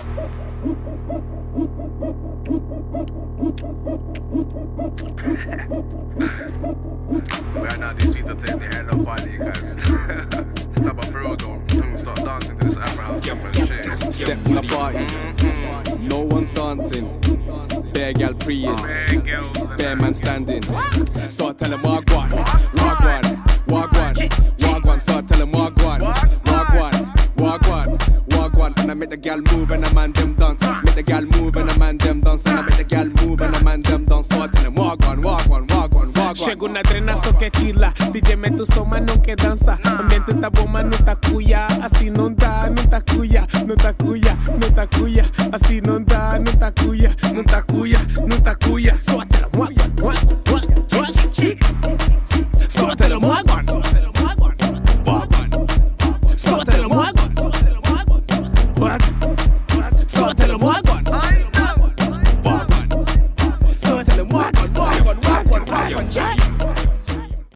Right now, these sweets are taking the head off funny, guys. no, but for real though, I'm start dancing to this Afro house shit. Step to the party, no one's dancing. Bare gal preying, Bare girls and bare man standing. So I tell him wagwan, make the gal move and I man them dance. Make the gal move and I man them dance. And I make the gal move and I man them dance. So I tell them walk on, walk on, walk on, walk on. Llega una trenazo que chila. DJ me tu soma no que danza. Ambiente está bomba no está cuya. Así no está, no está cuya, no está cuya, no está cuya. Así no está, no está cuya, no está cuya, no está cuya. So I tell them walk on, walk on, walk on, walk on. So I tell them walk on. Bad. So tell him what one. Bad man. So tell him what one, what one, what one, what one,